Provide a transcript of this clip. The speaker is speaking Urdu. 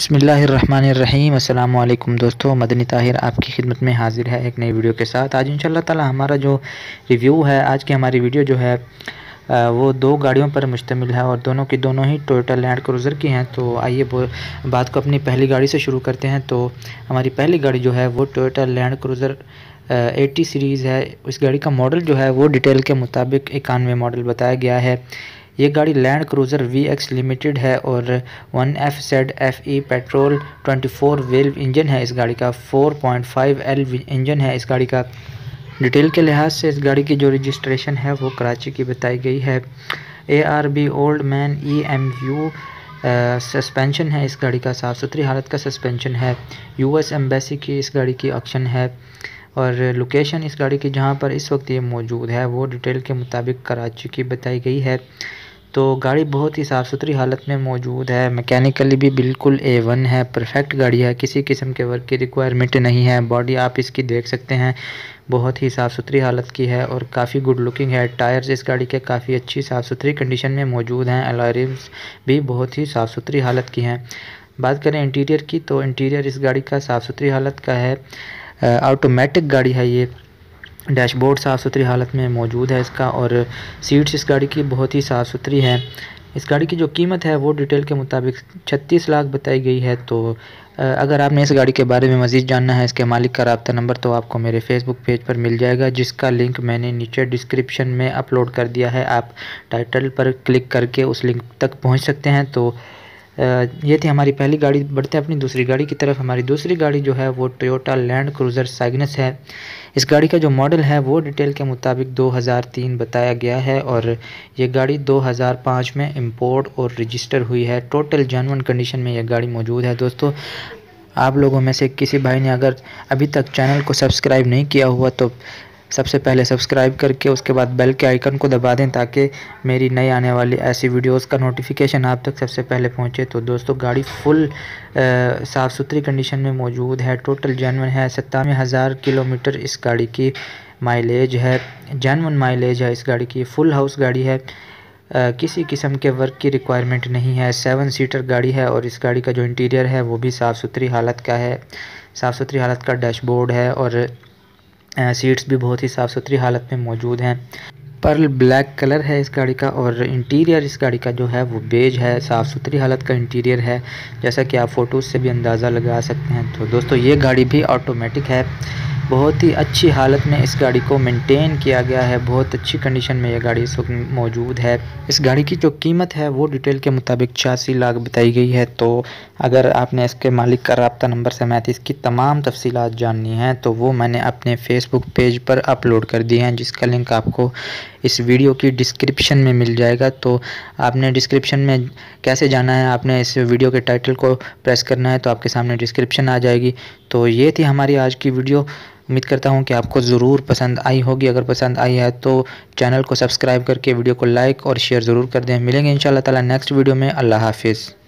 بسم اللہ الرحمن الرحیم۔ السلام علیکم دوستو، مدنی طاہر آپ کی خدمت میں حاضر ہے ایک نئی ویڈیو کے ساتھ۔ آج انشاءاللہ تعالی ہمارا جو ریویو ہے، آج کی ہماری ویڈیو جو ہے وہ دو گاڑیوں پر مشتمل ہے اور دونوں کی دونوں ہی ٹویٹا لینڈ کروزر کی ہیں۔ تو آئیے بات کو اپنی پہلی گاڑی سے شروع کرتے ہیں۔ تو ہماری پہلی گاڑی جو ہے، وہ Toyota Land Cruiser eighty series ہے۔ اس گاڑی کا ماڈل جو ہے، وہ ڈیٹیل کے مطابق اکانوے ماڈل بتایا گیا ہے۔ یہ گاڑی land cruiser V X limited ہے اور one F Z F E petrol twenty four valve engine ہے اس گاڑی کا، four point five L engine ہے اس گاڑی کا۔ ڈیٹیل کے لحاظ سے اس گاڑی کی جو رجسٹریشن ہے وہ کراچی کی بتائی گئی ہے۔ A R B Old Man E M U suspension ہے اس گاڑی کا، صاف ستھری حالت کا سسپینشن ہے۔ یو ایس ایمبیسی کی اس گاڑی کی آکشن ہے اور لوکیشن اس گاڑی کی جہاں پر اس وقت یہ موجود ہے وہ ڈیٹیل کے مطابق کراچی کی بتائی گئی ہے۔ تو گاڑی بہت ہی صاف ستھری حالت میں موجود ہے۔ میکینیکلی بھی بالکل اے ون ہے پرفیکٹ گاڑی ہے۔ کسی قسم کے ورک کی ریکوائرمنٹ نہیں ہے۔ باڈی آپ اس کی دیکھ سکتے ہیں۔ بہت ہی صاف ستھری حالت کی ہے اور کافی گڈ لکنگ ہے۔ ٹائرز اس گاڑی کے کافی اچھی صاف ستھری کنڈیشن میں موجود ہیں۔ الائرمز بھی بہت ہی صاف ستھری حالت کی ہیں۔ بات کریں انٹیریئر کی تو انٹیریئر اس گاڑی کا صاف ستھری حالت کا ہے۔ آٹومیٹک گاڑی ہے یہ۔ ڈیش بورڈ صاف ستھری حالت میں موجود ہے اس کا اور سیٹس اس گاڑی کی بہت ہی صاف ستھری ہے اس گاڑی کی جو قیمت ہے وہ ڈیٹیل کے مطابق چھتیس لاکھ بتائی گئی ہے۔ تو اگر آپ نے اس گاڑی کے بارے میں مزید جاننا ہے، اس کے مالک کا رابطہ نمبر تو آپ کو میرے فیس بک پیج پر مل جائے گا، جس کا لنک میں نے نیچے ڈسکرپشن میں اپلوڈ کر دیا ہے۔ آپ ٹائٹل پر کلک کر کے اس لنک تک پہنچ سکتے ہیں۔ تو یہ تھی ہماری پہلی گاڑی۔ بڑھتے ہیں اپنی دوسری گاڑی کی طرف۔ ہماری دوسری گاڑی جو ہے وہ ٹویوٹا لینڈ کروزر سائگنس ہے۔ اس گاڑی کا جو ماڈل ہے وہ ڈیٹیل کے مطابق دو ہزار تین بتایا گیا ہے اور یہ گاڑی دو ہزار پانچ میں امپورٹ اور رجسٹر ہوئی ہے۔ ٹوٹل جانون کنڈیشن میں یہ گاڑی موجود ہے۔ دوستو، آپ لوگوں میں سے کسی بھائی نے اگر ابھی تک چینل کو سبسکرائب نہیں کیا ہوا تو سب سے پہلے سبسکرائب کر کے اس کے بعد بیل کے آئیکن کو دبا دیں تاکہ میری نئی آنے والی ایسی ویڈیوز کا نوٹیفیکیشن آپ تک سب سے پہلے پہنچے۔ تو دوستو، گاڑی فل صاف ستھری کنڈیشن میں موجود ہے۔ ٹوٹل جینون ہے ستانوے ہزار کلومیٹر اس گاڑی کی مائلیج ہے۔ جینون مائلیج ہے اس گاڑی کی۔ فل ہاؤس گاڑی ہے۔ کسی قسم کے ورک کی ریکوائرمنٹ نہیں ہے۔ سیون سیٹر گاڑی ہے اور اس گاڑی کا جو انٹیریئر ہے وہ بھی صاف ستھری حالت کا ہے۔ صاف ستھری حالت کا ڈیش بورڈ ہے اور سیٹس بھی بہت ہی صاف ستھری حالت میں موجود ہیں۔ پرل بلیک کلر ہے اس گاڑی کا اور انٹیریئر اس گاڑی کا جو ہے وہ بیج ہے۔ صاف ستھری حالت کا انٹیریئر ہے۔ جیسا کہ آپ فوٹوز سے بھی اندازہ لگا سکتے ہیں۔ تو دوستو، یہ گاڑی بھی آٹومیٹک ہے۔ بہت ہی اچھی حالت میں اس گاڑی کو مینٹین کیا گیا ہے۔ بہت اچھی کنڈیشن میں یہ گاڑی اس وقت موجود ہے۔ اس گاڑی کی جو قیمت ہے وہ ڈیٹیل کے مطابق چھیاسی لاکھ بتائی گئی ہے۔ تو اگر آپ نے اس کے مالک کا رابطہ نمبر سمیت اس کی تمام تفصیلات جاننی ہیں، تو وہ میں نے اپنے فیس بک پیج پر اپلوڈ کر دی ہیں، جس کا لنک آپ کو اس ویڈیو کی ڈسکرپشن میں مل جائے گا۔ تو آپ نے ڈسکرپشن میں کیسے جانا ہے، آپ نے اس ویڈیو کے ٹائٹل کو پریس کرنا ہے تو آپ کے سامنے ڈسکرپشن آ جائے گی۔ تو یہ تھی ہماری آج کی ویڈیو امید کرتا ہوں کہ آپ کو ضرور پسند آئی ہوگی۔ اگر پسند آئی ہے تو چینل کو سبسکرائب کر کے ویڈیو کو لائک اور شیئر ضرور کر دیں۔ ملیں گے انشاءاللہ تعالی نیکسٹ ویڈیو میں۔ اللہ حافظ۔